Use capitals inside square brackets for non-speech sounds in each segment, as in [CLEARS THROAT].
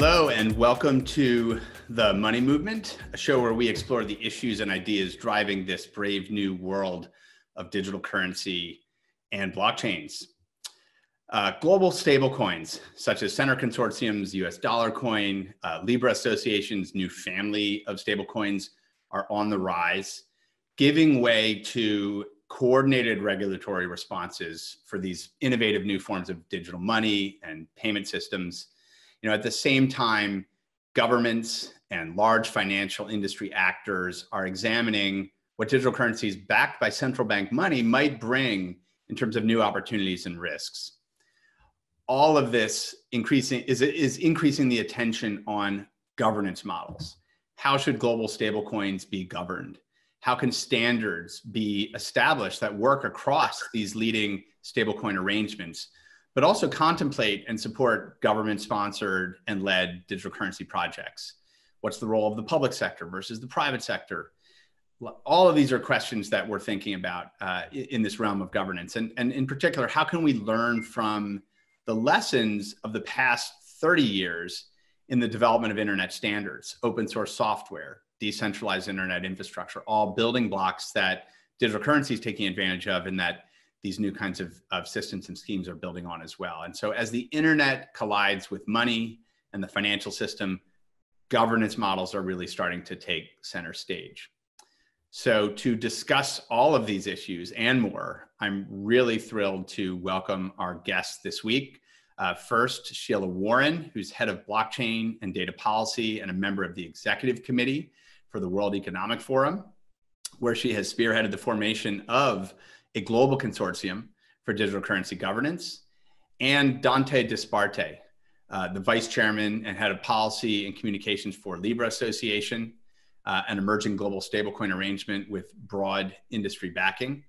Hello, and welcome to The Money Movement, a show where we explore the issues and ideas driving this brave new world of digital currency and blockchains. Uh, global stablecoins, such as Centre Consortium's US dollar coin, uh, Libra Association's new family of stablecoins, are on the rise, giving way to coordinated regulatory responses for these innovative new forms of digital money and payment systems you know, at the same time, governments and large financial industry actors are examining what digital currencies backed by central bank money might bring in terms of new opportunities and risks. All of this increasing is, is increasing the attention on governance models. How should global stablecoins be governed? How can standards be established that work across these leading stablecoin arrangements but also contemplate and support government sponsored and led digital currency projects. What's the role of the public sector versus the private sector? All of these are questions that we're thinking about uh, in this realm of governance. And, and in particular, how can we learn from the lessons of the past 30 years in the development of internet standards, open source software, decentralized internet infrastructure, all building blocks that digital currency is taking advantage of and that these new kinds of, of systems and schemes are building on as well. And so as the internet collides with money and the financial system, governance models are really starting to take center stage. So to discuss all of these issues and more, I'm really thrilled to welcome our guests this week. Uh, first, Sheila Warren, who's head of blockchain and data policy and a member of the executive committee for the World Economic Forum, where she has spearheaded the formation of a global consortium for digital currency governance, and Dante Disparte, uh, the vice chairman and head of policy and communications for Libra Association, uh, an emerging global stablecoin arrangement with broad industry backing.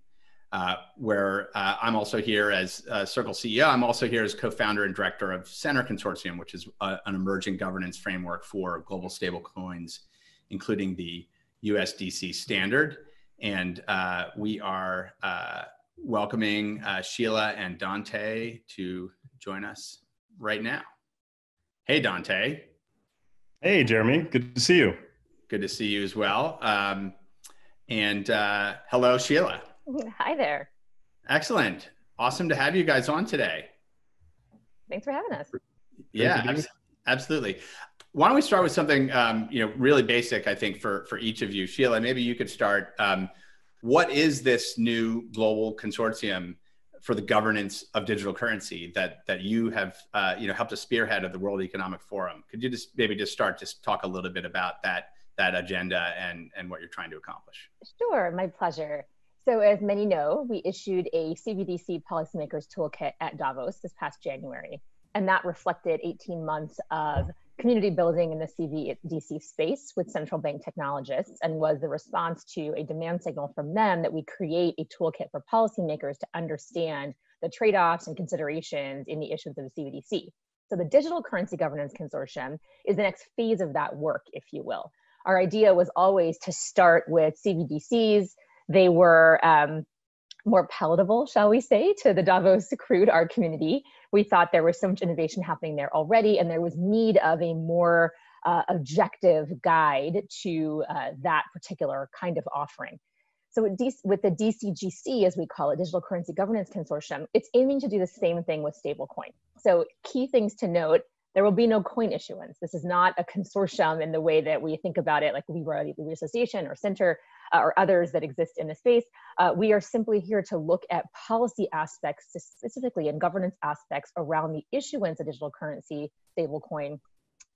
Uh, where uh, I'm also here as Circle CEO. I'm also here as co-founder and director of Centre Consortium, which is uh, an emerging governance framework for global stablecoins, including the USDC standard and uh, we are uh, welcoming uh, Sheila and Dante to join us right now. Hey, Dante. Hey, Jeremy. Good to see you. Good to see you as well. Um, and uh, hello, Sheila. Hi there. Excellent. Awesome to have you guys on today. Thanks for having us. Yeah, ab- absolutely. Why don't we start with something um, you know really basic? I think for for each of you, Sheila. Maybe you could start. Um, what is this new global consortium for the governance of digital currency that that you have uh, you know helped to spearhead at the World Economic Forum? Could you just maybe just start just talk a little bit about that that agenda and and what you're trying to accomplish? Sure, my pleasure. So as many know, we issued a CBDC policymakers toolkit at Davos this past January, and that reflected 18 months of community building in the CBDC space with central bank technologists and was the response to a demand signal from them that we create a toolkit for policymakers to understand the trade-offs and considerations in the issues of the CBDC. So the Digital Currency Governance Consortium is the next phase of that work, if you will. Our idea was always to start with CBDCs. They were um, more palatable, shall we say, to the Davos crude art community. We thought there was so much innovation happening there already, and there was need of a more uh, objective guide to uh, that particular kind of offering. So with, with, the DCGC, as we call it, Digital Currency Governance Consortium, it's aiming to do the same thing with stablecoin. So key things to note, there will be no coin issuance. This is not a consortium in the way that we think about it, like Libra, Libra Association or Centre uh, or others that exist in the space. Uh, we are simply here to look at policy aspects, specifically and governance aspects around the issuance of digital currency, stablecoin.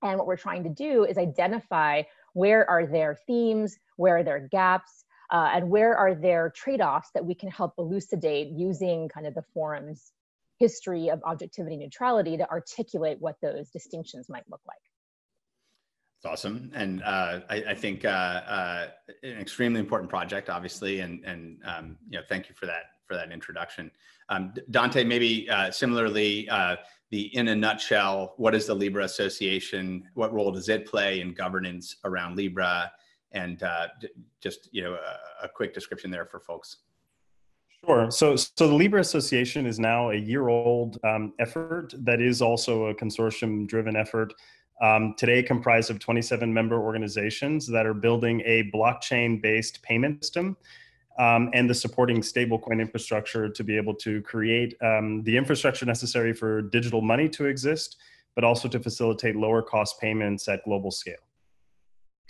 And what we're trying to do is identify where are there themes, where are there gaps, uh, and where are there trade-offs that we can help elucidate using kind of the forum's history of objectivity neutrality to articulate what those distinctions might look like. It's awesome, and uh, I, I, think uh, uh, an extremely important project, obviously, and and um, you know, thank you for that for that introduction. Um, Dante, maybe uh, similarly, uh, the in a nutshell, what is the Libra Association? What role does it play in governance around Libra? And uh, just you know, a, a quick description there for folks. Sure. So, so the Libra Association is now a year-old um, effort that is also a consortium-driven effort. Um, today, comprised of 27 member organizations that are building a blockchain-based payment system um, and the supporting stablecoin infrastructure to be able to create um, the infrastructure necessary for digital money to exist, but also to facilitate lower cost payments at global scale.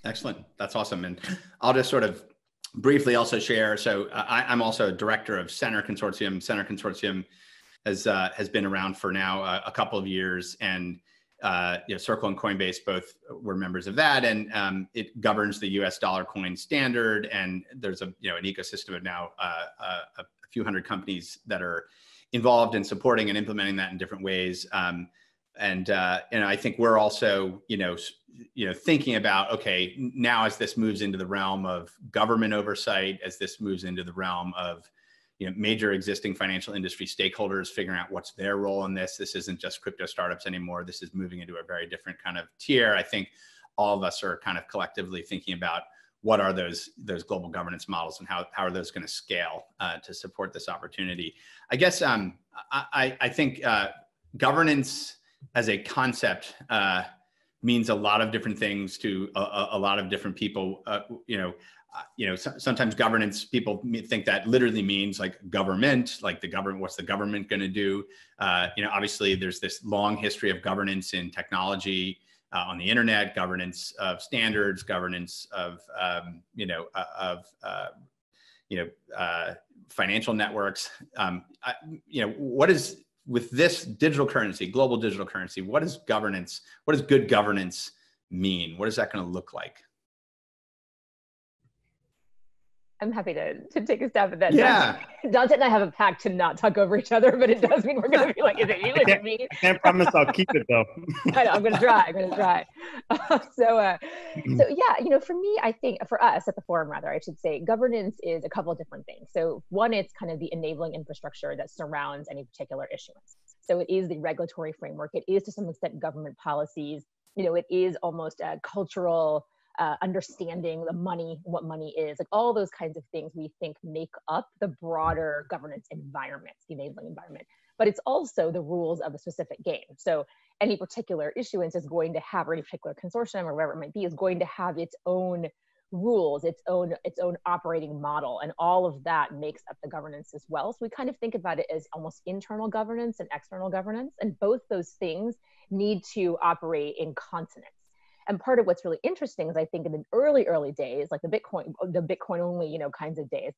Excellent. That's awesome. And I'll just sort of briefly also share. So I, am also a director of Centre Consortium. Centre Consortium has uh, has been around for now uh, a couple of years, and uh, you know, Circle and Coinbase both were members of that, and um, it governs the U.S. dollar coin standard. And there's a you know an ecosystem of now uh, uh, a, a, few hundred companies that are involved in supporting and implementing that in different ways. Um, and uh, and I think we're also you know you know thinking about okay now as this moves into the realm of government oversight, as this moves into the realm of you know major existing financial industry stakeholders figuring out what's their role in this. This isn't just crypto startups anymore. This is moving into a very different kind of tier. I think all of us are kind of collectively thinking about what are those those global governance models and how, how are those going to scale uh, to support this opportunity i guess um, I, I think uh, governance as a concept uh, means a lot of different things to a, a lot of different people. Uh, you know, uh, you know, so, sometimes governance people think that literally means like government, like the government. What's the government going to do? Uh, you know, obviously there's this long history of governance in technology. Uh, on the internet, governance of standards, governance of um, you know uh, of uh you know uh financial networks. Um, I, you know, what is with this digital currency, global digital currency, what does governance, what does good governance mean? What is that going to look like? I'm happy to, to take a stab at that. Yeah. Dante and I have a pact to not talk over each other, but it does mean we're going to be like, is it you? Is it me? I can't promise I'll keep it though. [LAUGHS] I know, I'm going to try. I'm going to try. Uh, [LAUGHS] so, uh, so [CLEARS THROAT] yeah, you know, for me, I think for us at the forum, rather, I should say, governance is a couple of different things. So, one, it's kind of the enabling infrastructure that surrounds any particular issuance. So, it is the regulatory framework. It is to some extent government policies. You know, it is almost a cultural uh, understanding the money, what money is, like all those kinds of things we think make up the broader governance environment, the enabling environment. But it's also the rules of a specific game. So any particular issuance is going to have, or any particular consortium or whatever it might be, is going to have its own rules its own its own operating model and all of that makes up the governance as well so we kind of think about it as almost internal governance and external governance and both those things need to operate in consonance and part of what's really interesting is I think in the early, early days, like the Bitcoin, oh, the Bitcoin only, you know, kinds of days,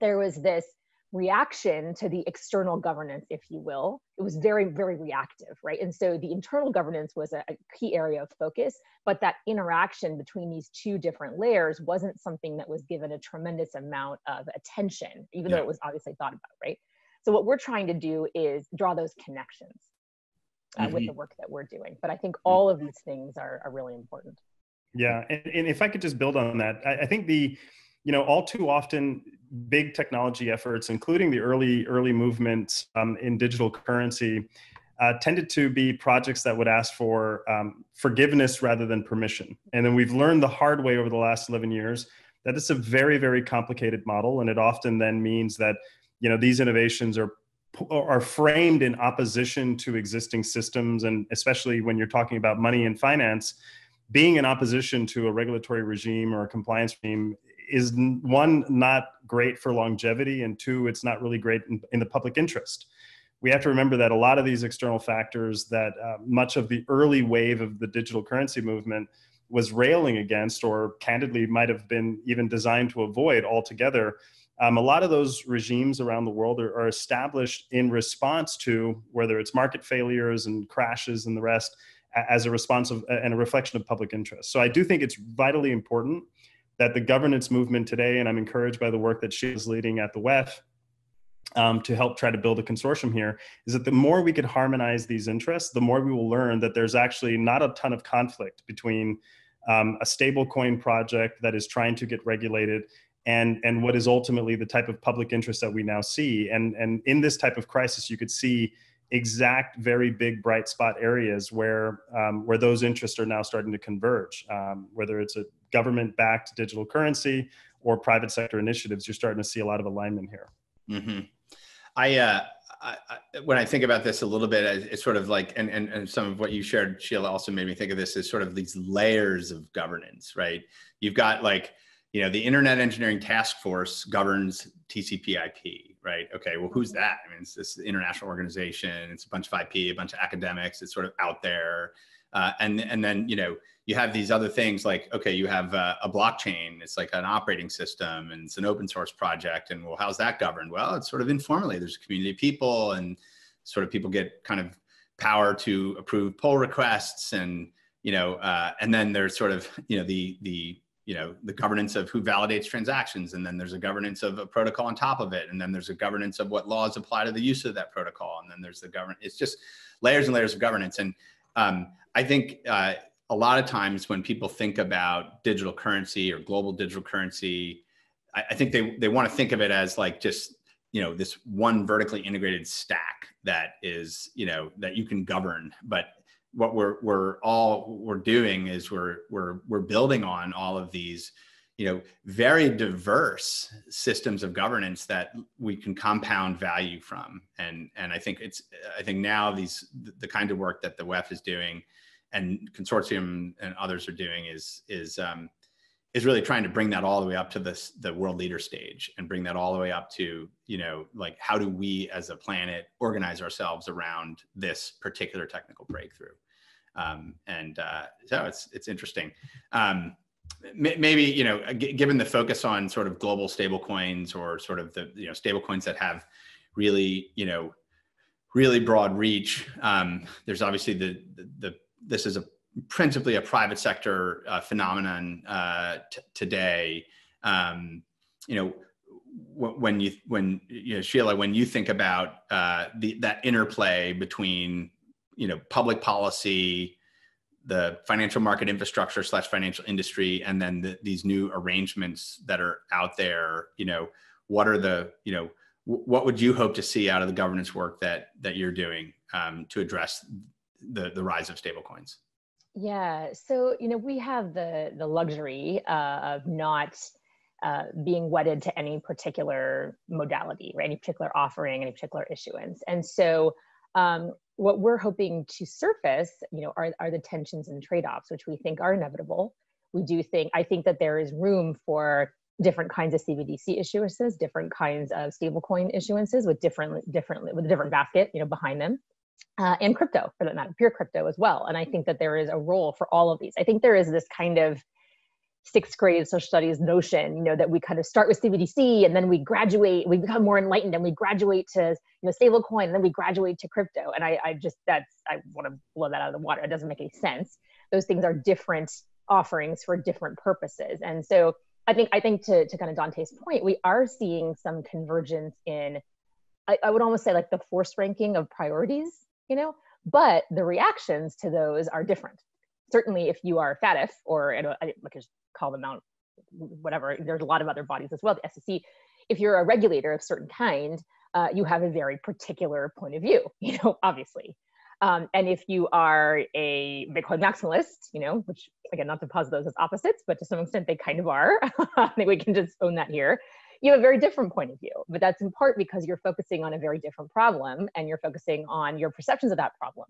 there was this reaction to the external governance, if you will. It was very, very reactive, right? And so the internal governance was a, a, key area of focus, but that interaction between these two different layers wasn't something that was given a tremendous amount of attention, even yeah. though it was obviously thought about, right? So what we're trying to do is draw those connections uh, mm-hmm. with the work that we're doing. But I think all of these things are, are really important. Yeah, and, and if I could just build on that, I, I think the you know all too often big technology efforts including the early early movements um, in digital currency uh, tended to be projects that would ask for um, forgiveness rather than permission and then we've learned the hard way over the last 11 years that it's a very very complicated model and it often then means that you know these innovations are are framed in opposition to existing systems and especially when you're talking about money and finance being in opposition to a regulatory regime or a compliance regime is one not great for longevity and two it's not really great in, in the public interest. We have to remember that a lot of these external factors that uh, much of the early wave of the digital currency movement was railing against or candidly might have been even designed to avoid altogether um, a lot of those regimes around the world are, are, established in response to whether it's market failures and crashes and the rest as a response of and a reflection of public interest. So I do think it's vitally important that the governance movement today, and I'm encouraged by the work that she is leading at the WEF um, to help try to build a consortium here, is that the more we could harmonize these interests, the more we will learn that there's actually not a ton of conflict between um, a stablecoin project that is trying to get regulated and and what is ultimately the type of public interest that we now see and and in this type of crisis you could see exact very big bright spot areas where um, where those interests are now starting to converge um, whether it's a government backed digital currency or private sector initiatives you're starting to see a lot of alignment here Mm-hmm. I, uh, I, I, when I think about this a little bit, it's sort of like, and, and, and some of what you shared, Sheila, also made me think of this as sort of these layers of governance, right? You've got like, you know, the Internet Engineering Task Force governs TCP/IP, right? Okay, well, who's that? I mean, it's this international organization. It's a bunch of IP, a bunch of academics. It's sort of out there, uh, and and then you know you have these other things like okay, you have a, a, blockchain. It's like an operating system, and it's an open source project. And well, how's that governed? Well, it's sort of informally. There's a community of people, and sort of people get kind of power to approve pull requests, and you know, uh, and then there's sort of you know the the you know the governance of who validates transactions and then there's a governance of a protocol on top of it and then there's a governance of what laws apply to the use of that protocol and then there's the governance it's just layers and layers of governance. And um, i think uh, a lot of times when people think about digital currency or global digital currency I, I think they, they want to think of it as like just you know this one vertically integrated stack that is you know that you can govern but what we're we're all we're doing is we're we're we're building on all of these you know very diverse systems of governance that we can compound value from. And and i think it's i think now these the kind of work that the wef is doing and consortium and others are doing is is um, is really trying to bring that all the way up to this the world leader stage and bring that all the way up to you know like how do we as a planet organize ourselves around this particular technical breakthrough? Um, and uh, so it's it's interesting. Um, maybe you know given the focus on sort of global stable coins or sort of the you know stable coins that have really you know really broad reach um, there's obviously the, the, the this is a principally a private sector uh, phenomenon uh, today. Um, you know, when you when you know Sheila, when you think about uh, the that interplay between you know public policy, the financial market infrastructure slash financial industry, and then the, these new arrangements that are out there, you know, what are the you know what would you hope to see out of the governance work that that you're doing um, to address the the rise of stablecoins? Yeah, so you know we have the the luxury uh, of not uh, being wedded to any particular modality, right? Any particular offering, any particular issuance, and so um, what we're hoping to surface, you know, are are the tensions and trade offs, which we think are inevitable. We do think I think that there is room for different kinds of CBDC issuances, different kinds of stablecoin issuances with different different with a different basket, you know, behind them uh, and crypto for that matter, pure crypto as well. And I think that there is a role for all of these. I think there is this kind of sixth grade social studies notion, you know, that we kind of start with CBDC and then we graduate, we become more enlightened and we graduate to, you know, stable coin and then we graduate to crypto. And I, I just, that's, I want to blow that out of the water. It doesn't make any sense. Those things are different offerings for different purposes. And so I think, I think to, to kind of Dante's point, we are seeing some convergence in, I, I would almost say like the force ranking of priorities you know? But the reactions to those are different. Certainly if you are FATF or I, I just call them out whatever there's a lot of other bodies as well the SEC if you're a regulator of certain kind uh, you have a very particular point of view [LAUGHS] you know obviously. Um, and if you are a Bitcoin maximalist, you know, which again, not to posit those as opposites, but to some extent they kind of are. [LAUGHS] I think we can just own that here you have a very different point of view but that's in part because you're focusing on a very different problem and you're focusing on your perceptions of that problem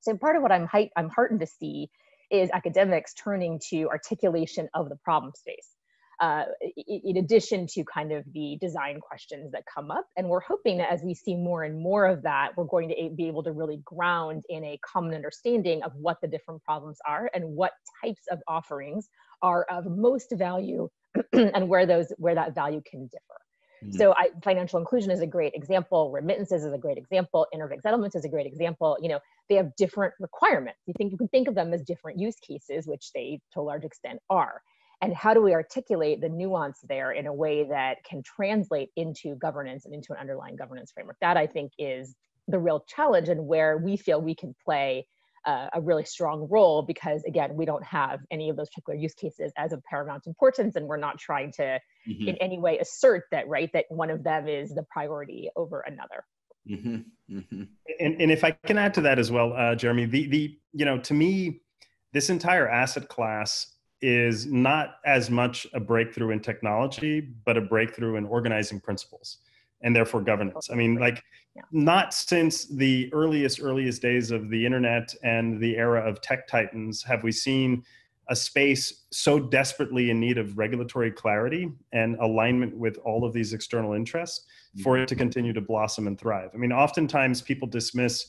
so part of what i'm i'm heartened to see is academics turning to articulation of the problem space uh, in addition to kind of the design questions that come up. And we're hoping that as we see more and more of that, we're going to be able to really ground in a common understanding of what the different problems are and what types of offerings are of most value [CLEARS THROAT] and where those where that value can differ. Mm-hmm. So I, financial inclusion is a great example. Remittances is a great example. Interbank settlements is a great example. You know, they have different requirements. You think you can think of them as different use cases, which they to a large extent are. And how do we articulate the nuance there in a way that can translate into governance and into an underlying governance framework? That I think is the real challenge and where we feel we can play uh, a really strong role because again we don't have any of those particular use cases as of paramount importance and we're not trying to mm-hmm. in any way assert that right that one of them is the priority over another mm-hmm. Mm-hmm. And, and if i can add to that as well uh, jeremy the, the you know to me this entire asset class is not as much a breakthrough in technology but a breakthrough in organizing principles and therefore governance. I mean, like, yeah. not since the earliest, earliest days of the internet and the era of tech titans have we seen a space so desperately in need of regulatory clarity and alignment with all of these external interests for it to mm-hmm. continue to blossom and thrive. I mean, oftentimes people dismiss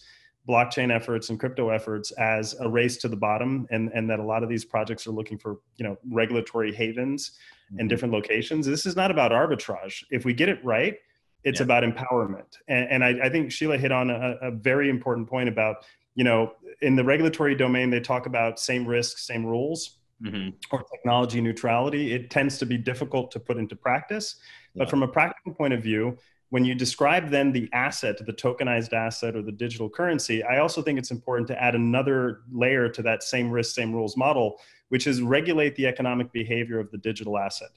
blockchain efforts and crypto efforts as a race to the bottom and, and that a lot of these projects are looking for you know regulatory havens in mm-hmm. different locations this is not about arbitrage if we get it right it's yeah. about empowerment and, and I, I, think sheila hit on a, a, very important point about you know in the regulatory domain they talk about same risks same rules mm-hmm. or technology neutrality it tends to be difficult to put into practice yeah. but from a practical point of view when you describe then the asset the tokenized asset or the digital currency i also think it's important to add another layer to that same risk same rules model which is regulate the economic behavior of the digital asset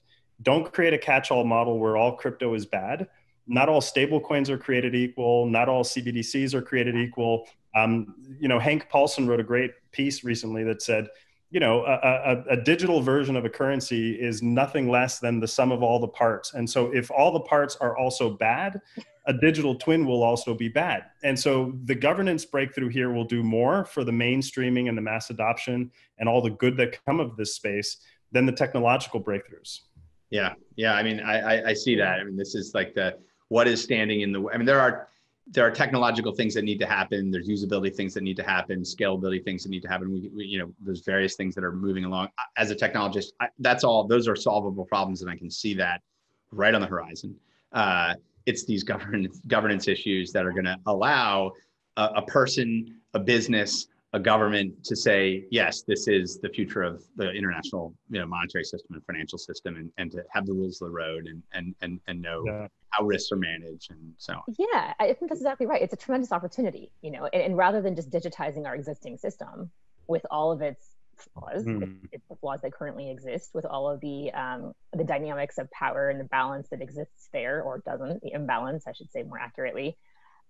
don't create a catch-all model where all crypto is bad not all stable coins are created equal not all cbdc's are created equal. Um, you know hank paulson wrote a great piece recently that said you know a, a, a, digital version of a currency is nothing less than the sum of all the parts. And so if all the parts are also bad a digital twin will also be bad. And so the governance breakthrough here will do more for the mainstreaming and the mass adoption and all the good that come of this space than the technological breakthroughs. Yeah. Yeah. I mean i i, I see that. I mean this is like the what is standing in the way? i mean there are there are technological things that need to happen there's usability things that need to happen scalability things that need to happen we, we you know there's various things that are moving along as a technologist I, that's all those are solvable problems and i can see that right on the horizon uh, it's these governance governance issues that are going to allow a, a person a business a government to say yes this is the future of the international you know monetary system and financial system and, and to have the rules of the road and and and, and know yeah. How risks are managed and so on. yeah i think that's exactly right it's a tremendous opportunity you know and, and rather than just digitizing our existing system with all of its flaws mm. it's the flaws that currently exist with all of the um, the dynamics of power and the balance that exists there or doesn't the imbalance i should say more accurately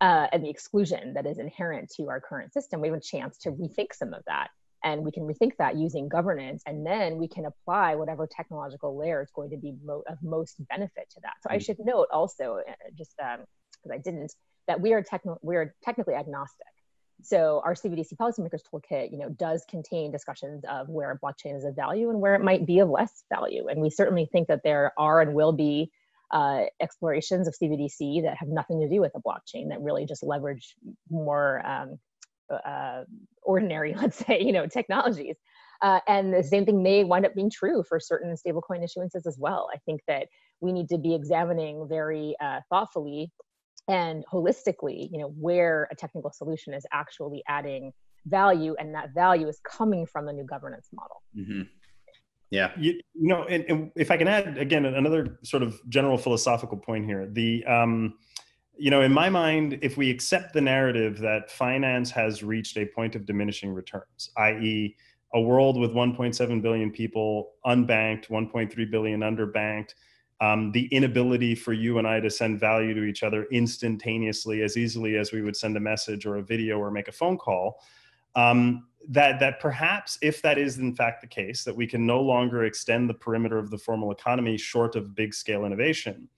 uh, and the exclusion that is inherent to our current system, we have a chance to rethink some of that. And we can rethink that using governance, and then we can apply whatever technological layer is going to be mo- of most benefit to that. So. I mm. should note also, uh, just because um, I didn't, that we are techno- we are technically agnostic. So our CBDC policymakers toolkit, you know, does contain discussions of where blockchain is of value and where it might be of less value. And we certainly think that there are and will be uh, explorations of CBDC that have nothing to do with the blockchain that really just leverage more um, uh, ordinary, [LAUGHS] let's say, you know, technologies. Uh, and the same thing may wind up being true for certain stablecoin issuances as well. I think that we need to be examining very uh, thoughtfully and holistically, you know, where a technical solution is actually adding value, and that value is coming from the new governance model. Mm-hmm. Yeah. You, you know, and, and, if I can add again another sort of general philosophical point here, the um, you know, in my mind, if we accept the narrative that finance has reached a point of diminishing returns, i.e., a world with 1.7 billion people unbanked, 1.3 billion underbanked, um, the inability for you and I to send value to each other instantaneously as easily as we would send a message or a video or make a phone call. Um, that that perhaps if that is in fact the case that we can no longer extend the perimeter of the formal economy short of big scale innovation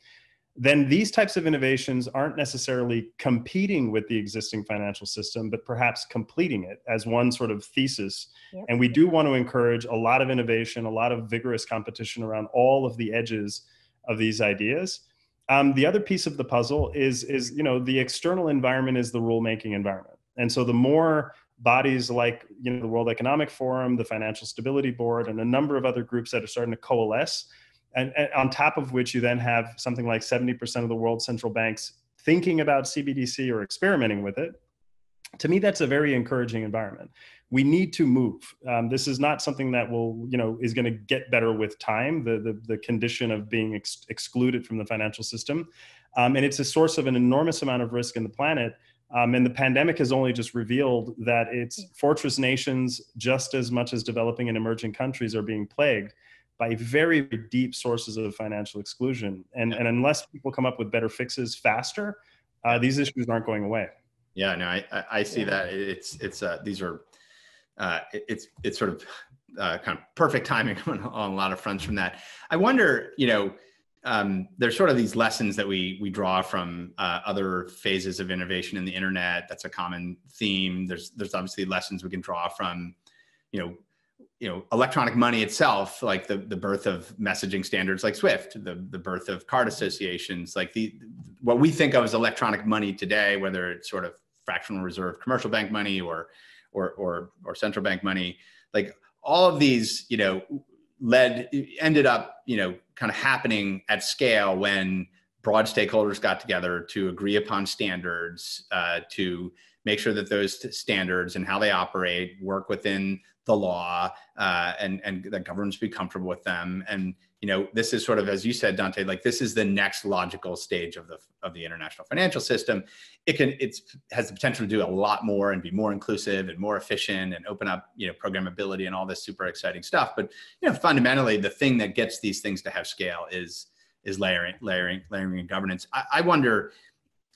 then these types of innovations aren't necessarily competing with the existing financial system but perhaps completing it as one sort of thesis yep. and we do want to encourage a lot of innovation a lot of vigorous competition around all of the edges of these ideas um, the other piece of the puzzle is is you know the external environment is the rule making environment and so the more bodies like you know the World Economic Forum, the Financial Stability Board, and a number of other groups that are starting to coalesce. And, and on top of which, you then have something like 70% of the world's central banks thinking about CBDC or experimenting with it. To me, that's a very encouraging environment. We need to move. Um, this is not something that will, you know, is going to get better with time. The the, the condition of being ex- excluded from the financial system, um, and it's a source of an enormous amount of risk in the planet um, and the pandemic has only just revealed that it's fortress nations, just as much as developing and emerging countries, are being plagued by very deep sources of financial exclusion. And, and unless people come up with better fixes faster, uh, these issues aren't going away. Yeah, no, I, I see that. It's, it's, uh, these are, uh, it's, it's sort of uh, kind of perfect timing [LAUGHS] on, on a lot of fronts from that. I wonder, you know, um, there's sort of these lessons that we we draw from uh, other phases of innovation in the internet. That's a common theme. There's there's obviously lessons we can draw from, you know, you know, electronic money itself, like the the birth of messaging standards like SWIFT, the the birth of card associations, like the what we think of as electronic money today, whether it's sort of fractional reserve commercial bank money or or or or central bank money, like all of these, you know, led ended up you know kind of happening at scale when broad stakeholders got together to agree upon standards uh, to make sure that those standards and how they operate work within the law uh, and and that governments be comfortable with them. And you know this is sort of as you said dante like this is the next logical stage of the of the international financial system. It can it's has the potential to do a lot more and be more inclusive and more efficient and open up you know programmability and all this super exciting stuff. But you know fundamentally the thing that gets these things to have scale is is layering layering layering and governance. I, I wonder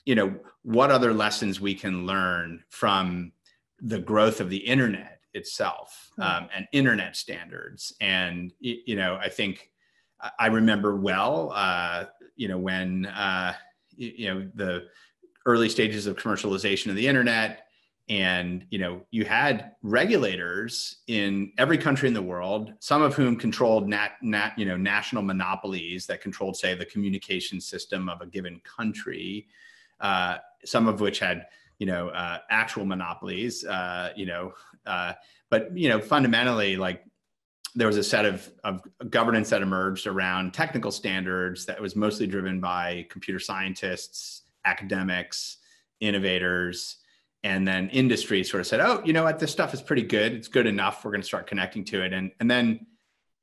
you know what other lessons we can learn from the growth of the internet itself um, and internet standards and you know i think I remember well, uh, you know, when uh, you know the early stages of commercialization of the internet, and you know, you had regulators in every country in the world, some of whom controlled nat, nat you know national monopolies that controlled, say, the communication system of a given country. Uh, some of which had you know uh, actual monopolies, uh, you know, uh, but you know, fundamentally, like there was a set of, of governance that emerged around technical standards that was mostly driven by computer scientists, academics, innovators, and then industry sort of said, "Oh, you know what? This stuff is pretty good. It's good enough. We're going to start connecting to it." And and then,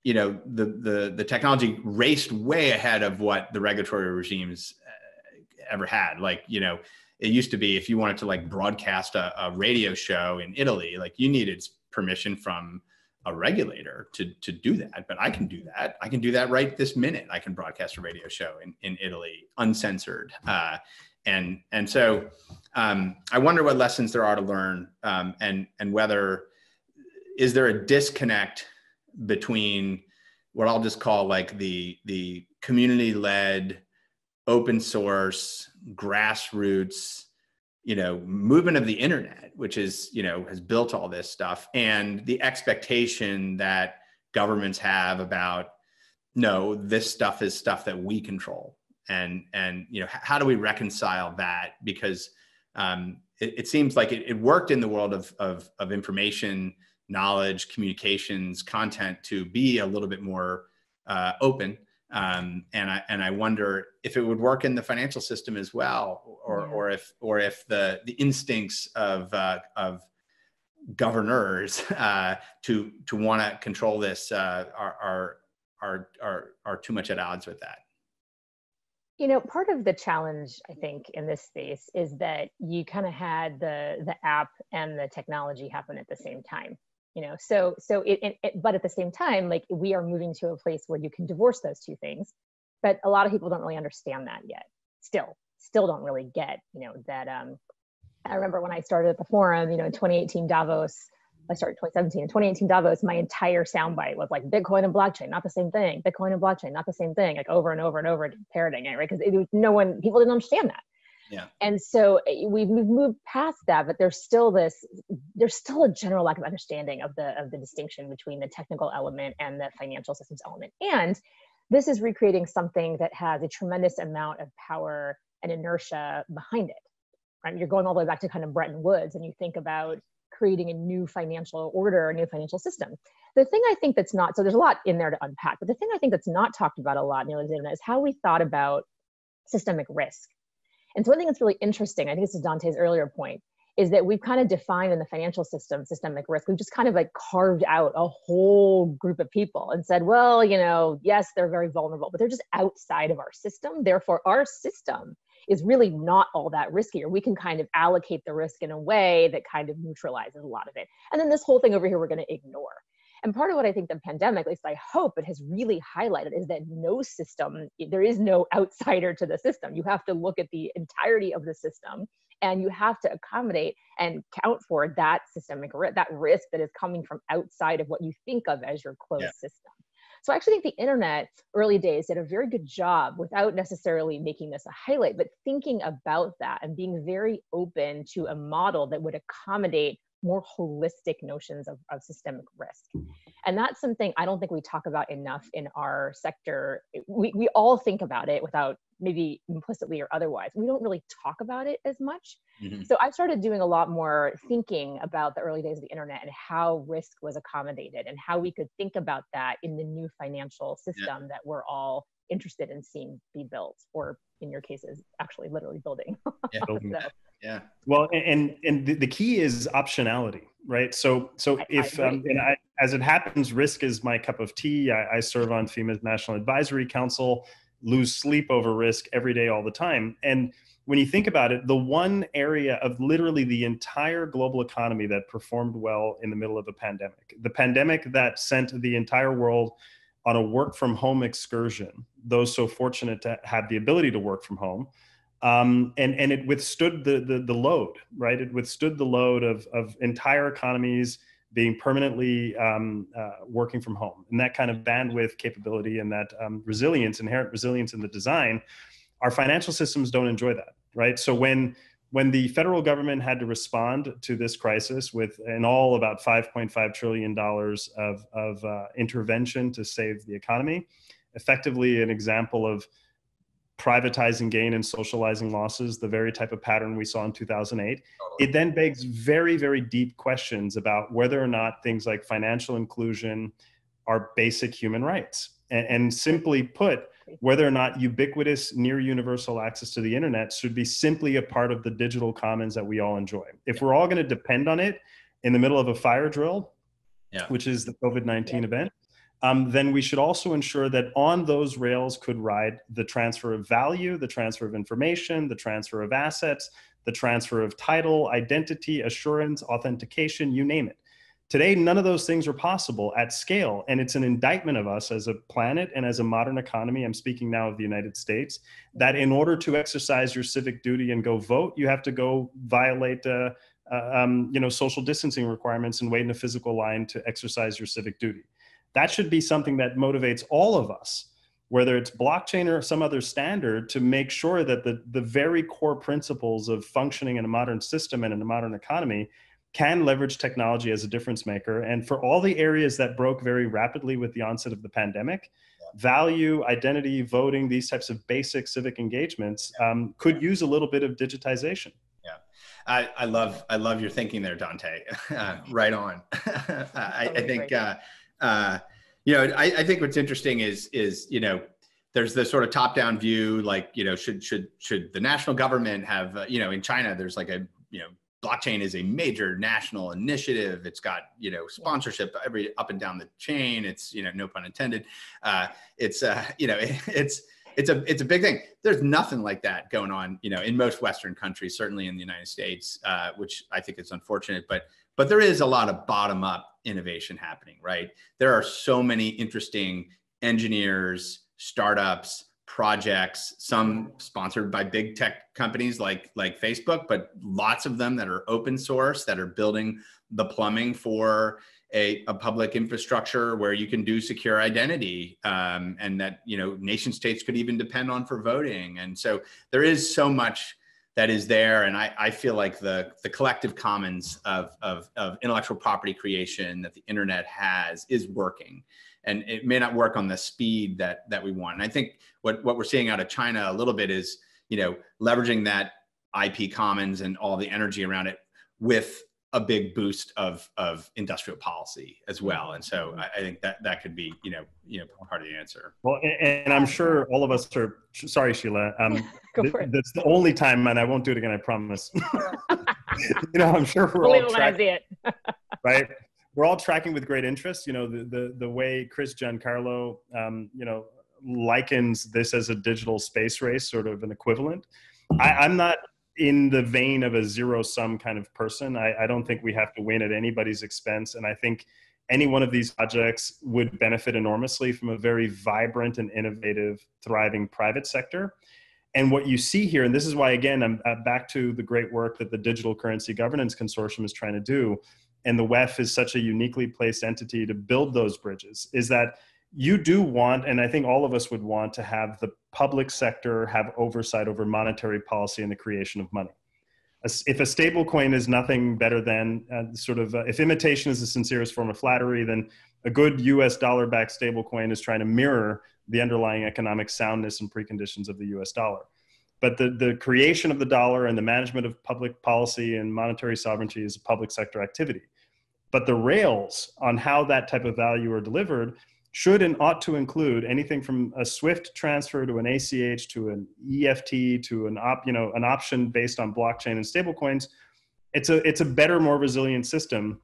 you know, the the the technology raced way ahead of what the regulatory regimes uh, ever had. Like, you know, it used to be if you wanted to like broadcast a, a radio show in Italy, like you needed permission from a regulator to to do that but i can do that. I can do that right this minute. I can broadcast a radio show in, in italy uncensored. Uh, and and so um, i wonder what lessons there are to learn um, and and whether is there a disconnect between what i'll just call like the the community led open source grassroots you know movement of the internet which is you know has built all this stuff and the expectation that governments have about no this stuff is stuff that we control. And and you know how do we reconcile that? Because um, it, it, seems like it, it, worked in the world of, of, of information knowledge communications content to be a little bit more uh, open um, and I and I wonder if it would work in the financial system as well, or or if or if the the instincts of uh, of governors [LAUGHS] uh, to to want to control this uh, are, are are are are too much at odds with that. You know, part of the challenge I think in this space is that you kind of had the the app and the technology happen at the same time you know so so it, it, it, but at the same time like we are moving to a place where you can divorce those two things but a lot of people don't really understand that yet still still don't really get you know that um i remember when i started at the forum you know in 2018 davos I started 2017 in 2018 Davos, my entire soundbite was like Bitcoin and blockchain, not the same thing. Bitcoin and blockchain, not the same thing, like over and over and over, parroting it, right? Because no one, people didn't understand that. Yeah. And so eh, we've, we've moved past that, but there's still this, there's still a general lack of understanding of the of the distinction between the technical element and the financial systems element. And this is recreating something that has a tremendous amount of power and inertia behind it. Right? You're going all the way back to kind of Bretton Woods, and you think about creating a new financial order, a new financial system. The thing I think that's not so there's a lot in there to unpack, but the thing I think that's not talked about a lot, in the Neil, is how we thought about systemic risk and so one thing that's really interesting, I think this is Dante's earlier point, is that we've kind of defined in the financial system systemic risk. We've just kind of like carved out a whole group of people and said, well, you know, yes, they're very vulnerable, but they're just outside of our system. Therefore, our system is really not all that risky, or we can kind of allocate the risk in a way that kind of neutralizes a lot of it. And then this whole thing over here, we're going to ignore. And part of what I think the pandemic, at least I hope it has really highlighted, is that no system, there is no [LAUGHS] outsider to the system. You have to look at the entirety of the system and you have to accommodate and count for that systemic risk, that risk that is coming from outside of what you think of as your closed yeah. system. So I actually think the internet early days did a very good job without necessarily making this a highlight, but thinking about that and being very open to a model that would accommodate more holistic notions of, of systemic risk. And that's something I don't think we talk about enough in our sector. We, we all think about it without maybe implicitly or otherwise. We don't really talk about it as much. Mm-hmm. So I started doing a lot more thinking about the early days of the internet and how risk was accommodated and how we could think about that in the new financial system yeah. that we're all interested in seeing be built or in your cases actually literally building. Yeah. [LAUGHS] so, yeah. Well, and and the, key is optionality, right? So so I, if I um, and I, as it happens, risk is my cup of tea. I, I serve on FEMA's National Advisory Council lose sleep over risk every day, all the time. And when you think about it, the one area of literally the entire global economy that performed well in the middle of a pandemic, the pandemic that sent the entire world on a work from home excursion, those so fortunate to have the ability to work from home. Um, and, and it withstood the, the, the load, right? It withstood the load of, of entire economies being permanently um, uh, working from home and that kind of bandwidth capability and that um, resilience inherent resilience in the design our financial systems don't enjoy that right so when when the federal government had to respond to this crisis with in all about 5.5 trillion dollars of, of uh, intervention to save the economy effectively an example of privatizing gain and socializing losses, the very type of pattern we saw in 2008. It then begs very, very deep questions about whether or not things like financial inclusion are basic human rights. And, and simply put, whether or not ubiquitous, near universal access to the internet should be simply a part of the digital commons that we all enjoy. If we're all going to depend on it in the middle of a fire drill, yeah. which is the COVID 19 yeah. event, um, then we should also ensure that on those rails could ride the transfer of value, the transfer of information, the transfer of assets, the transfer of title, identity, assurance, authentication, you name it. Today, none of those things are possible at scale. And it's an indictment of us as a planet and as a modern economy. I'm speaking now of the United States, that in order to exercise your civic duty and go vote, you have to go violate uh, uh, um, you know, social distancing requirements and wait in a physical line to exercise your civic duty. That should be something that motivates all of us, whether it's blockchain or some other standard, to make sure that the, the very core principles of functioning in a modern system and in a modern economy can leverage technology as a difference maker. And for all the areas that broke very rapidly with the onset of the pandemic, value, identity, voting, these types of basic civic engagements um, could use a little bit of digitization. Yeah, I, I love I love your thinking there, Dante. [LAUGHS] Uh, right on. [LAUGHS] I, I, think uh, uh, you know, I, I think what's interesting is is you know there's the sort of top-down view, like you know, should should should the national government have uh, you know in China there's like a you know blockchain is a major national initiative. It's got you know sponsorship every up and down the chain. It's you know no pun intended. Uh, it's uh, [LAUGHS] you know it, [LAUGHS] it's it's a it's a big thing. There's nothing like that going on you know in most Western countries, certainly in the United States, uh, which I think is unfortunate. But but there is a lot of bottom up innovation happening, right? There are so many interesting engineers, startups, projects, some sponsored by big tech companies like like Facebook, but lots of them that are open source that are building the plumbing for a, a public infrastructure where you can do secure identity um, and that you know nation states could even depend on for voting and so there is so much that is there. And I, I feel like the, the collective commons of, of, of intellectual property creation that the internet has is working. And it may not work on the speed that, that we want. And I think what, what we're seeing out of China a little bit is, you know, leveraging that IP commons and all the energy around it with a big boost of of industrial policy as well. And so I, I, think that that could be you know you know part of the answer. Well and, and i'm sure all of us are sorry sheila um [LAUGHS] th- that's the only time and i won't do it again i promise. [LAUGHS] [LAUGHS] You know i'm sure we're all tracking, right? We're all tracking with great interest you know the the, the way chris giancarlo um, you know likens this as a digital space race sort of an equivalent. I, i'm not in the vein of a zero sum kind of person. I, I, don't think we have to win at anybody's expense. And I think any one of these projects would benefit enormously from a very vibrant and innovative, thriving private sector. And what you see here, and this is why, again, I'm uh, back to the great work that the Digital Currency Governance Consortium is trying to do. And the WEF is such a uniquely placed entity to build those bridges, is that you do want, and I think all of us would want to have the public sector have oversight over monetary policy and the creation of money. If a stable coin is nothing better than uh, sort of, uh, if imitation is the sincerest form of flattery, then a good US dollar backed stable coin is trying to mirror the underlying economic soundness and preconditions of the US dollar. But the, the creation of the dollar and the management of public policy and monetary sovereignty is a public sector activity. But the rails on how that type of value are delivered should and ought to include anything from a swift transfer to an ACH to an EFT to an op, you know, an option based on blockchain and stablecoins. It's a it's a better, more resilient system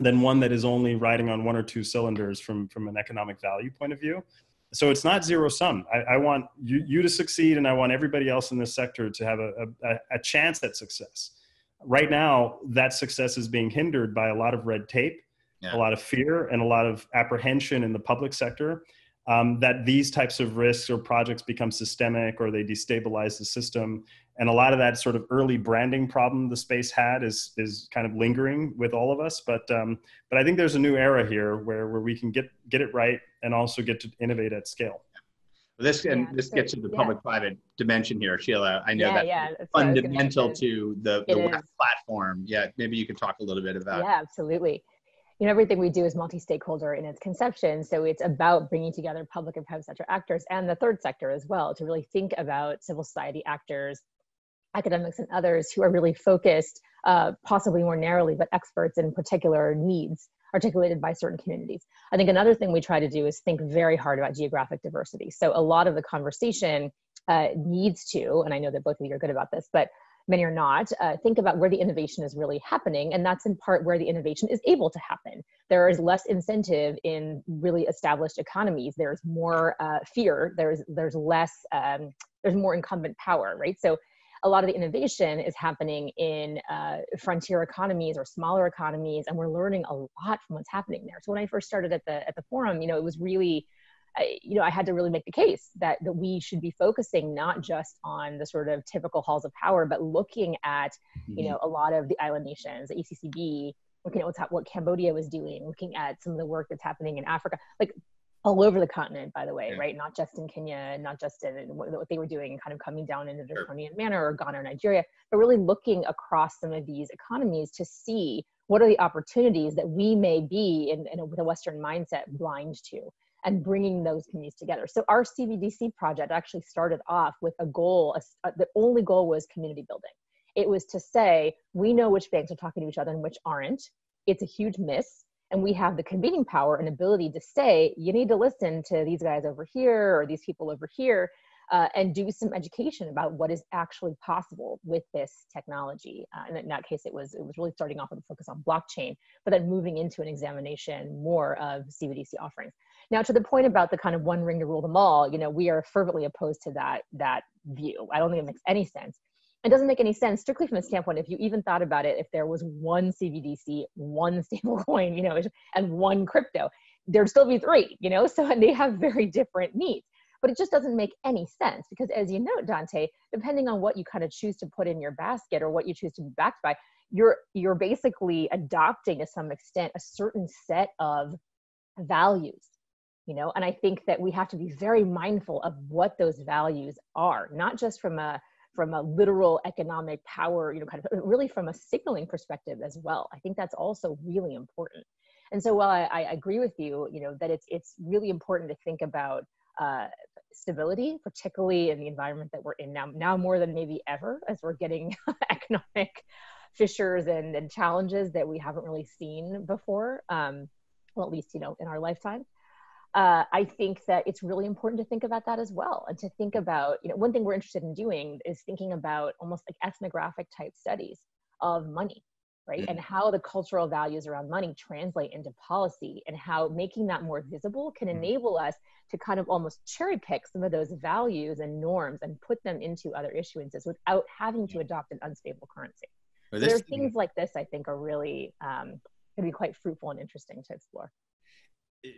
than one that is only riding on one or two cylinders from from an economic value point of view. So it's not zero sum. I, I want you, you to succeed, and I want everybody else in this sector to have a, a, a chance at success. Right now, that success is being hindered by a lot of red tape yeah. a lot of fear and a lot of apprehension in the public sector um, that these types of risks or projects become systemic or they destabilize the system. And a lot of that sort of early branding problem the space had is is kind of lingering with all of us. But um, but I think there's a new era here where where we can get get it right and also get to innovate at scale. This and yeah, this so, gets to the public-private dimension here, Sheila. I know yeah, that's fundamental to the, the WEF platform. Yeah, maybe you could talk a little bit about. Yeah, absolutely you know everything we do is multi-stakeholder in its conception. So it's about bringing together public and private sector actors and the third sector as well to really think about civil society actors academics and others who are really focused uh, possibly more narrowly but experts in particular needs articulated by certain communities. I think another thing we try to do is think very hard about geographic diversity. So a lot of the conversation uh, needs to and i know that both of you are good about this but many are not, uh, think about where the innovation is really happening. And that's in part where the innovation is able to happen. There is less incentive in really established economies. There's more uh, fear. There's, there's less, um, there's more incumbent power, right? So a lot of the innovation is happening in uh, frontier economies or smaller economies, and we're learning a lot from what's happening there. So when I first started at the, at the forum, you know, it was really, I, you know, I had to really make the case that, that we should be focusing not just on the sort of typical halls of power, but looking at, mm-hmm. you know, a lot of the island nations, the ECCB, looking at what's ha- what Cambodia was doing, looking at some of the work that's happening in Africa, like all over the continent, by the way, yeah. right? Not just in Kenya, not just in what, what they were doing, kind of coming down in a draconian sure. manner, or Ghana or Nigeria, but really looking across some of these economies to see what are the opportunities that we may be in, in a, with a Western mindset blind to and bringing those communities together. So our CBDC project actually started off with a goal, a, the only goal was community building. It was to say, we know which banks are talking to each other and which aren't. It's a huge miss. And we have the convening power and ability to say, you need to listen to these guys over here or these people over here uh, and do some education about what is actually possible with this technology. Uh, and in that case, it was it was really starting off with a focus on blockchain, but then moving into an examination more of CBDC offerings. Now, to the point about the kind of one ring to rule them all, you know, we are fervently opposed to that that view. I don't think it makes any sense. It doesn't make any sense, strictly from the standpoint if you even thought about it, if there was one CBDC, one [LAUGHS] stablecoin, you know, and one crypto, there'd still be three, you know. [LAUGHS] So they have very different needs but it just doesn't make any sense because as you know dante depending on what you kind of choose to put in your basket or what you choose to be backed by you're you're basically adopting to some extent a certain set of values you know and i think that we have to be very mindful of what those values are not just from a from a literal economic power you know kind of really from a signaling perspective as well. I think that's also really important. And so while I, I agree with you you know that it's it's really important to think about uh, stability particularly in the environment that we're in now now more than maybe ever as we're getting [LAUGHS] economic fissures and, and challenges that we haven't really seen before um, well at least you know in our lifetime uh, I think that it's really important to think about that as well, and to think about, you know, one thing we're interested in doing is thinking about almost like ethnographic type studies of money, right? Mm-hmm. And how the cultural values around money translate into policy, and how making that more visible can mm-hmm. enable us to kind of almost cherry pick some of those values and norms and put them into other issuances without having to adopt an unstable currency. Well, so there are things like this I think are really um, going to be quite fruitful and interesting to explore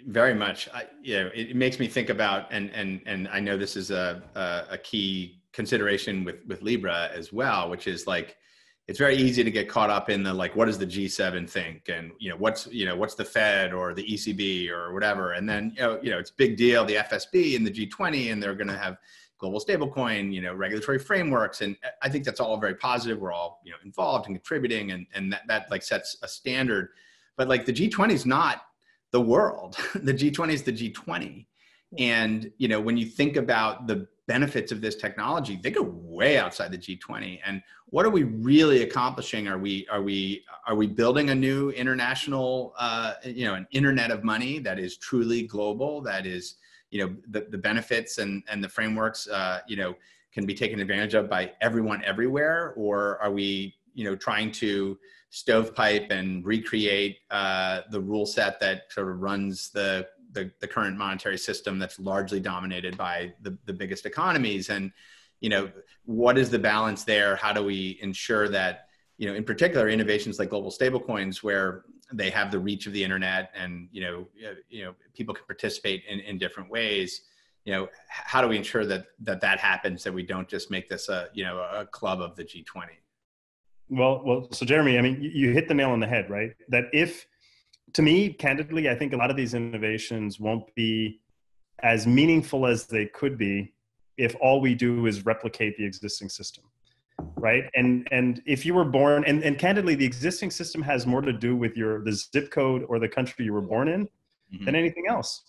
very much I, you know it, it, makes me think about and and and i know this is a, a, a key consideration with with libra as well which is like it's very easy to get caught up in the like what does the G7 think? And you know what's you know what's the Fed or the ECB or whatever? And then you know you know it's big deal the FSB and the G20 and they're going to have global stablecoin you know regulatory frameworks. And I think that's all very positive. We're all you know involved and contributing and and that that like sets a standard. But like the G20 is not the world. [LAUGHS] The G20 is the G20 and you know when you think about the benefits of this technology they go way outside the g20 and what are we really accomplishing? Are we are we are we building a new international uh, you know an internet of money that is truly global that is you know the, the benefits and and the frameworks uh, you know can be taken advantage of by everyone everywhere? Or are we you know trying to stovepipe and recreate uh, the rule set that sort of runs the the, the current monetary system that's largely dominated by the, the biggest economies. And you know what is the balance there? How do we ensure that you know in particular innovations like global stablecoins where they have the reach of the internet and you know you know people can participate in, in different ways you know how do we ensure that that that happens that we don't just make this a you know a club of the g20 well well so jeremy i mean you hit the nail on the head right? That if to me, candidly, I think a lot of these innovations won't be as meaningful as they could be if all we do is replicate the existing system right? And and if you were born and, and candidly the existing system has more to do with your the zip code or the country you were born in mm-hmm. than anything else.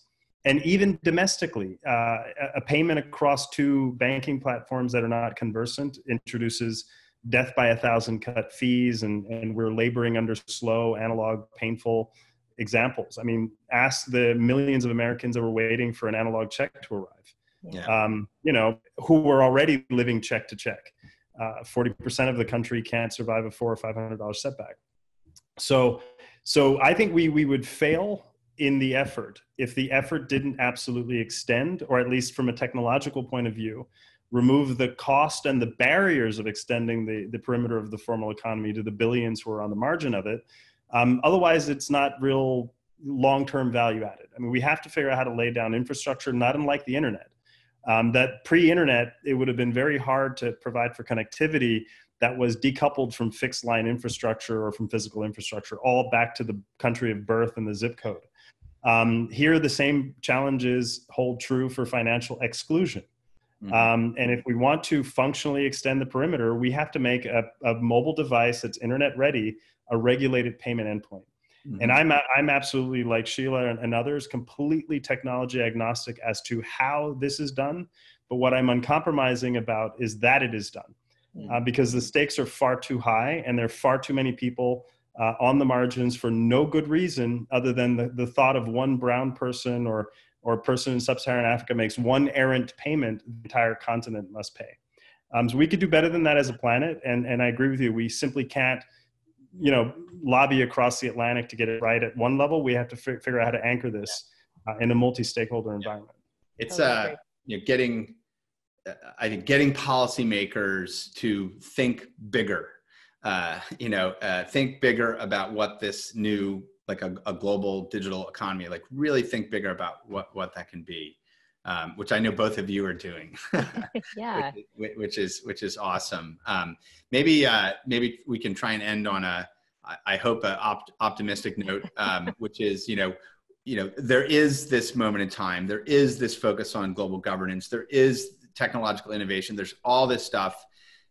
And even domestically uh, a payment across two banking platforms that are not conversant introduces death by a thousand cut fees and and we're laboring under slow analog painful examples. I mean, ask the millions of Americans that were waiting for an analog check to arrive. Yeah. Um, you know, who were already living check to check. Uh, forty uh, percent of the country can't survive a four or five hundred dollar setback. So, so I think we we would fail in the effort if the effort didn't absolutely extend, or at least from a technological point of view, remove the cost and the barriers of extending the, the perimeter of the formal economy to the billions who are on the margin of it um, otherwise, it's not real long term value added. I mean, we have to figure out how to lay down infrastructure, not unlike the internet. Um, that pre internet, it would have been very hard to provide for connectivity that was decoupled from fixed line infrastructure or from physical infrastructure, all back to the country of birth and the zip code. Um, here, the same challenges hold true for financial exclusion. Mm-hmm. Um, and if we want to functionally extend the perimeter, we have to make a, a mobile device that's internet ready a regulated payment endpoint. Mm-hmm. And I'm I'm absolutely like Sheila and, and, others completely technology agnostic as to how this is done. But what I'm uncompromising about is that it is done, mm-hmm. uh, because the stakes are far too high, and there are far too many people uh, on the margins for no good reason other than the, the thought of one brown person or or a person in sub-Saharan Africa makes one errant payment, the entire continent must pay. Um, so we could do better than that as a planet, and and I agree with you. We simply can't you know lobby across the Atlantic to get it right at one level. We have to f- figure out how to anchor this uh, in a multi-stakeholder environment. It's uh, you know, getting uh, I think getting policymakers to think bigger. Uh, you know, uh, think bigger about what this new like a, a, global digital economy like really think bigger about what what that can be um, which I know both of you are doing. [LAUGHS] yeah. which, which, is which is awesome. Um, maybe uh, maybe we can try and end on a I hope a opt- optimistic note, um, [LAUGHS] which is you know you know there is this moment in time. There is this focus on global governance. There is technological innovation. There's all this stuff.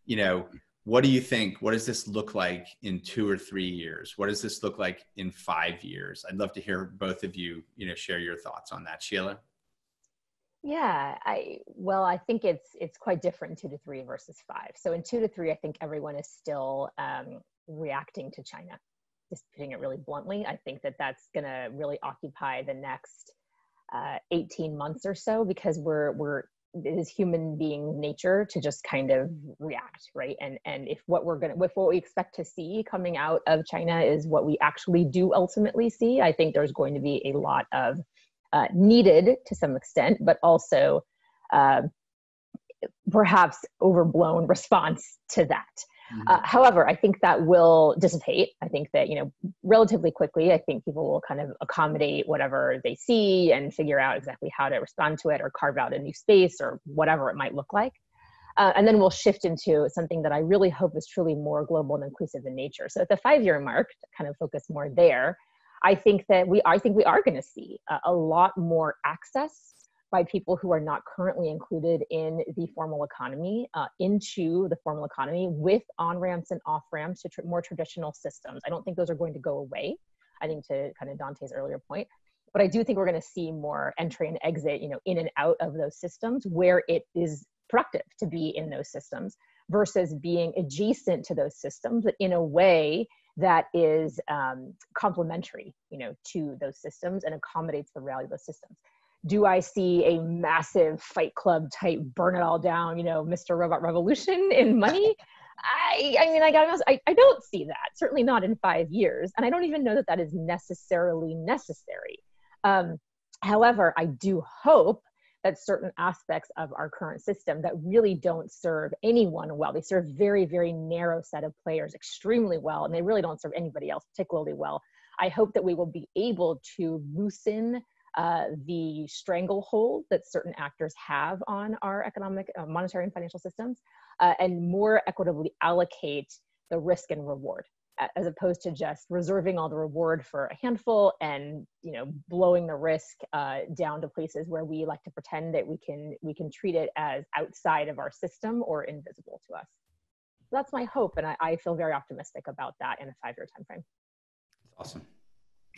You know. What do you think? What does this look like in two or three years? What does this look like in five years? I'd love to hear both of you, you know, share your thoughts on that. Sheila? Yeah, I well, I think it's it's quite different two to three versus five. So in two to three, I think everyone is still um, reacting to China. Just putting it really bluntly, I think that that's going to really occupy the next uh, 18 months or so because we're we're it is human being nature to just kind of react right and and if what we're gonna if what we expect to see coming out of china is what we actually do ultimately see i think there's going to be a lot of uh, needed to some extent, but also uh, perhaps overblown response to that. Mm-hmm. Uh, however, I think that will dissipate. I think that, you know, relatively quickly, I think people will kind of accommodate whatever they see and figure out exactly how to respond to it or carve out a new space or whatever it might look like. Uh, and then we'll shift into something that I really hope is truly more global and inclusive in nature. So at the five-year mark, to kind of focus more there, I think that we I think we are going to see a lot more access by people who are not currently included in the formal economy uh, into the formal economy with on ramps and off ramps to tr- more traditional systems. I don't think those are going to go away. I think to kind of Dante's earlier point, but I do think we're going to see more entry and exit, you know, in and out of those systems where it is productive to be in those systems versus being adjacent to those systems, but in a way that is um, complementary, you know, to those systems and accommodates the reality of those systems do I see a massive fight club type burn it all down, you know, Mr. Robot Revolution [LAUGHS] in money? I, I mean, I got I, I don't see that, certainly not in five years. And I don't even know that that is necessarily necessary. Um, however, I do hope that certain aspects of our current system that really don't serve anyone well, they serve very, very narrow set of players extremely well, and they really don't serve anybody else particularly well. I hope that we will be able to loosen uh, the stranglehold that certain actors have on our economic, uh, monetary, and financial systems, uh, and more equitably allocate the risk and reward as opposed to just reserving all the reward for a handful and you know blowing the risk uh, down to places where we like to pretend that we can we can treat it as outside of our system or invisible to us. That's my hope and i, I feel very optimistic about that in a five year time frame awesome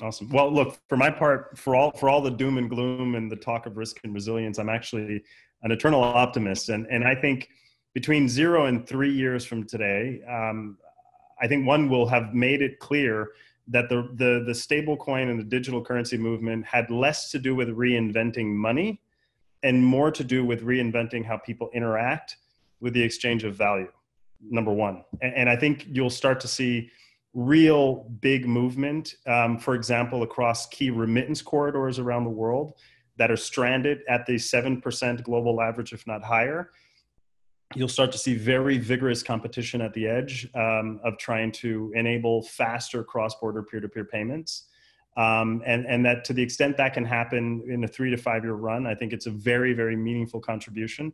Awesome. Well, look, for my part, for all for all the doom and gloom and the talk of risk and resilience, I'm actually an eternal optimist, and and I think between zero and three years from today, um, I think one will have made it clear that the the the stable coin and the digital currency movement had less to do with reinventing money and more to do with reinventing how people interact with the exchange of value. Number one, and, and I think you'll start to see real big movement, um, for example, across key remittance corridors around the world that are stranded at the 7% global average, if not higher. You'll start to see very vigorous competition at the edge um, of trying to enable faster cross border peer to peer payments. Um, and, and that to the extent that can happen in a three to five year run, I think it's a very, very meaningful contribution.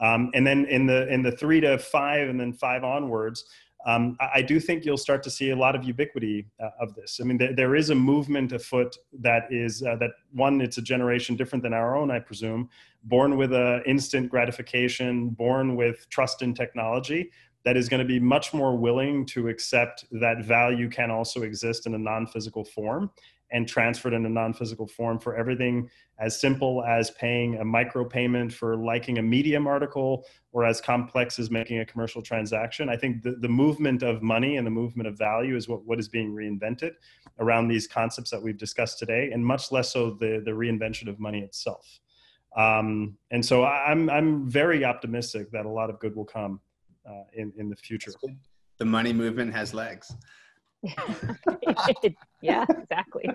Um, and then in the in the three to five and then five onwards, um, I, do think you'll start to see a lot of ubiquity uh, of this. I mean, there, is a movement afoot that is uh, that one, it's a generation different than our own, I presume, born with a instant gratification, born with trust in technology, that is going to be much more willing to accept that value can also exist in a non-physical form and transferred in a non-physical form for everything as simple as paying a micropayment for liking a medium article or as complex as making a commercial transaction. I think the, the movement of money and the movement of value is what, what is being reinvented around these concepts that we've discussed today and much less so the, the reinvention of money itself. Um, and so I'm, I'm very optimistic that a lot of good will come uh, in, in the future. The money movement has legs [LAUGHS] yeah, exactly.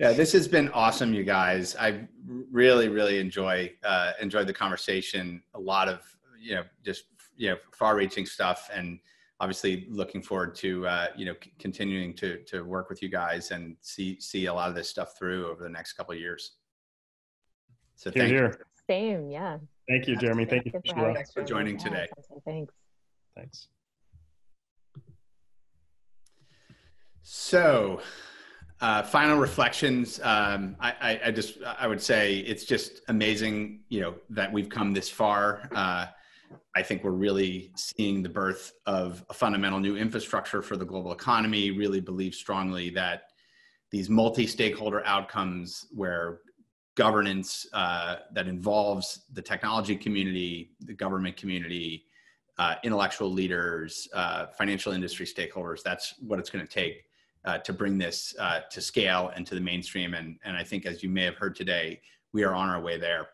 yeah, this has been awesome, you guys. I really, really enjoy uh, enjoyed the conversation. A lot of you know, just you know, far-reaching stuff, and obviously looking forward to uh, you know c- continuing to to work with you guys and see see a lot of this stuff through over the next couple of years. So thank here, you. Same, yeah. Thank you, Jeremy. Thank, thank you, for, Thanks for joining yeah, today. Thanks. Thanks. So, uh, final reflections. Um, I, I, I, just I would say it's just amazing, you know, that we've come this far. Uh, I think we're really seeing the birth of a fundamental new infrastructure for the global economy. Really believe strongly that these multi-stakeholder outcomes, where governance uh, that involves the technology community, the government community, uh, intellectual leaders, uh, financial industry stakeholders. That's what it's going to take uh, to bring this uh, to scale and to the mainstream. And, and I think, as you may have heard today, we are on our way there.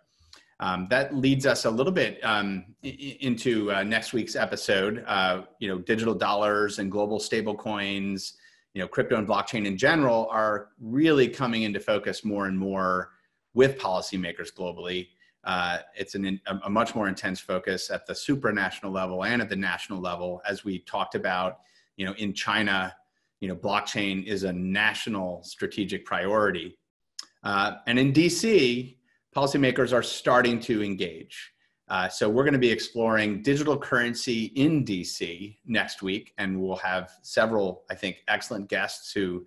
Um, that leads us a little bit um, into uh, next week's episode. Uh, you know, digital dollars and global stable coins, you know, crypto and blockchain in general are really coming into focus more and more with policymakers globally. Uh, it's an, a much more intense focus at the supranational level and at the national level, as we talked about. You know, in China, you know, blockchain is a national strategic priority. Uh, and in DC, policymakers are starting to engage. Uh, so we're going to be exploring digital currency in DC next week, and we'll have several, I think, excellent guests who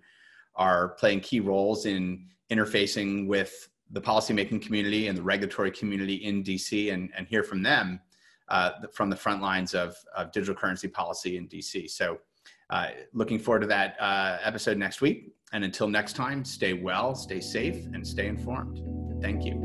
are playing key roles in interfacing with the policymaking community and the regulatory community in DC, and, and hear from them uh, from the front lines of, of digital currency policy in DC. So, uh, looking forward to that uh, episode next week. And until next time, stay well, stay safe, and stay informed. Thank you.